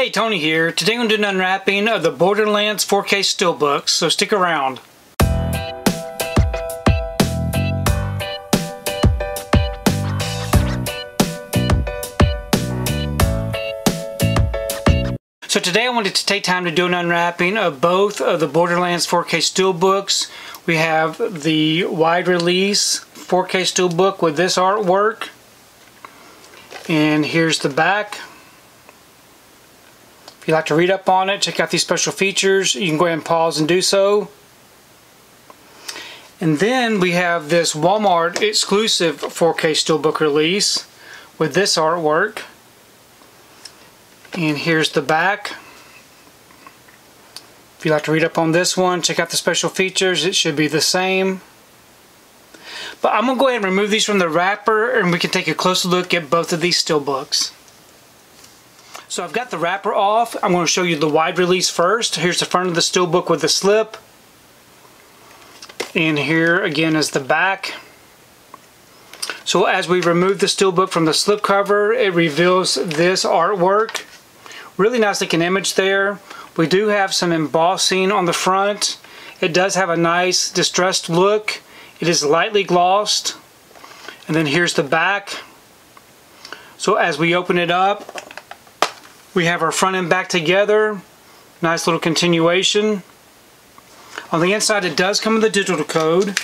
Hey, Tony here. Today I'm doing an unwrapping of the Borderlands 4K Steelbooks, so stick around. So today I wanted to take time to do an unwrapping of both of the Borderlands 4K Steelbooks. We have the wide release 4K Steelbook with this artwork. And here's the back. You'd like to read up on it, check out these special features, you can go ahead and pause and do so. And then we have this Walmart exclusive 4K Steelbook release with this artwork. And here's the back. If you'd like to read up on this one, check out the special features. It should be the same. But I'm going to go ahead and remove these from the wrapper and we can take a closer look at both of these steelbooks. So I've got the wrapper off. I'm going to show you the wide release first. Here's the front of the steelbook with the slip. And here again is the back. So as we remove the steelbook from the slip cover, it reveals this artwork. Really nice looking image there. We do have some embossing on the front. It does have a nice distressed look. It is lightly glossed. And then here's the back. So as we open it up, we have our front and back together. Nice little continuation. On the inside it does come with a digital code.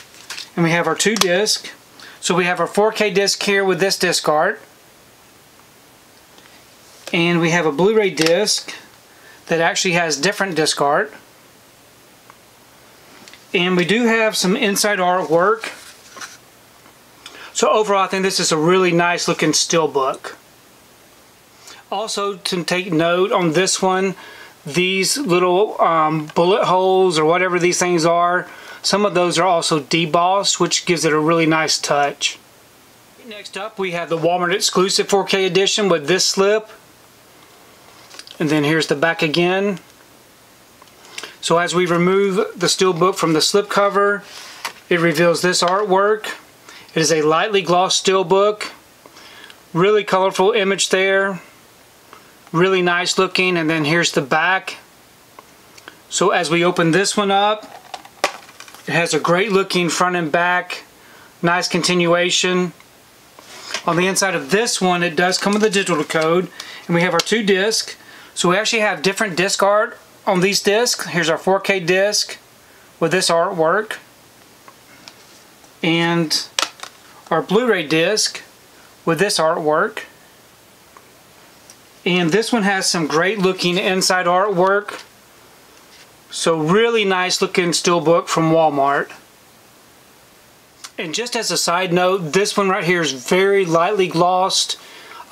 And we have our two discs. So we have our 4K disc here with this disc art. And we have a Blu-ray disc that actually has different disc art. And we do have some inside artwork. So overall I think this is a really nice looking steelbook. Also to take note on this one, these little um, bullet holes or whatever these things are, some of those are also debossed, which gives it a really nice touch. Next up we have the Walmart exclusive 4K edition with this slip. And then here's the back again. So as we remove the steelbook from the slip cover, it reveals this artwork. It is a lightly glossed steelbook. Really colorful image there really nice looking and then here's the back. So as we open this one up it has a great looking front and back nice continuation. On the inside of this one it does come with a digital code and we have our two discs. So we actually have different disc art on these discs. Here's our 4k disc with this artwork. And our Blu-ray disc with this artwork and this one has some great looking inside artwork. So really nice looking steelbook from Walmart. And just as a side note, this one right here is very lightly glossed.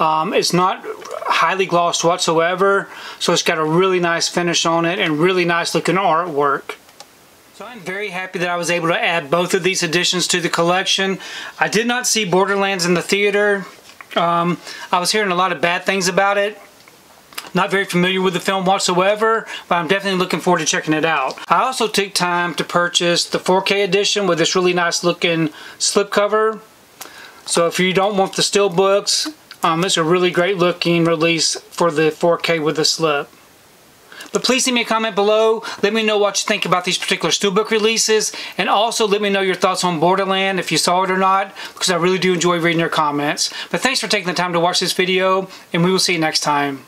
Um, it's not highly glossed whatsoever, so it's got a really nice finish on it and really nice looking artwork. So I'm very happy that I was able to add both of these additions to the collection. I did not see Borderlands in the theater. Um, I was hearing a lot of bad things about it. Not very familiar with the film whatsoever, but I'm definitely looking forward to checking it out. I also took time to purchase the 4K edition with this really nice looking slipcover. So if you don't want the steelbooks, um, it's a really great looking release for the 4K with the slip. But please leave me a comment below. Let me know what you think about these particular steelbook releases. And also let me know your thoughts on Borderland, if you saw it or not, because I really do enjoy reading your comments. But thanks for taking the time to watch this video, and we will see you next time.